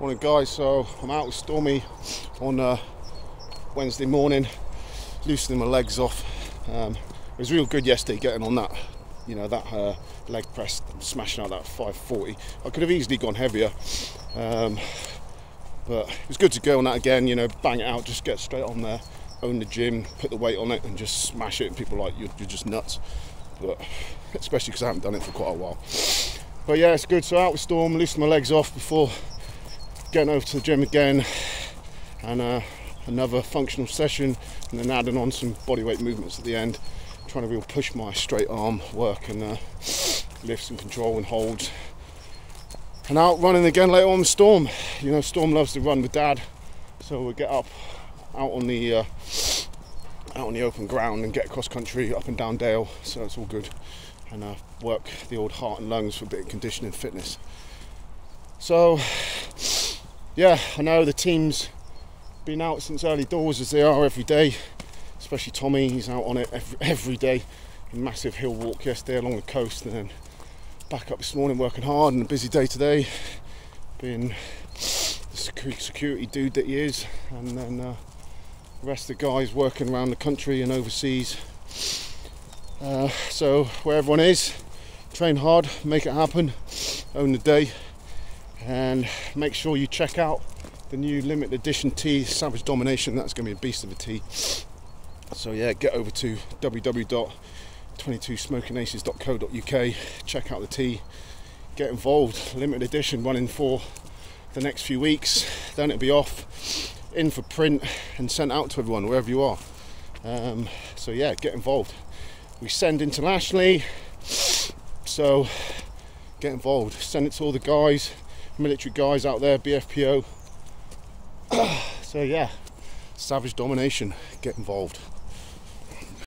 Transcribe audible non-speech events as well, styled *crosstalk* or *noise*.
Morning, guys. So I'm out with Stormy on uh, Wednesday morning, loosening my legs off. Um, it was real good yesterday getting on that, you know, that uh, leg press, smashing out that 540. I could have easily gone heavier, um, but it was good to go on that again. You know, bang it out, just get straight on there, own the gym, put the weight on it, and just smash it. And people like you're, you're just nuts, but especially because I haven't done it for quite a while. But yeah, it's good. So out with Storm, loosen my legs off before getting over to the gym again and uh, another functional session and then adding on some bodyweight movements at the end trying to really push my straight arm work and uh, lifts and control and holds and out running again later on with Storm. You know Storm loves to run with dad. So we'll get up out on the uh, out on the open ground and get cross country up and down Dale. So it's all good. And uh, work the old heart and lungs for a bit of conditioning fitness. So yeah, I know the team's been out since early doors as they are every day, especially Tommy. He's out on it every, every day. Massive hill walk yesterday along the coast, and then back up this morning working hard and a busy day today, being the security dude that he is, and then uh, the rest of the guys working around the country and overseas. Uh, so where everyone is, train hard, make it happen, own the day and make sure you check out the new limited edition tee savage domination. That's going to be a beast of a tee so yeah get over to www.22smokinaces.co.uk check out the tee get involved. Limited edition running for the next few weeks. Then it'll be off in for print and sent out to everyone wherever you are. Um, so yeah get involved. We send internationally so get involved. Send it to all the guys military guys out there, BFPO. *clears throat* so yeah, savage domination, get involved.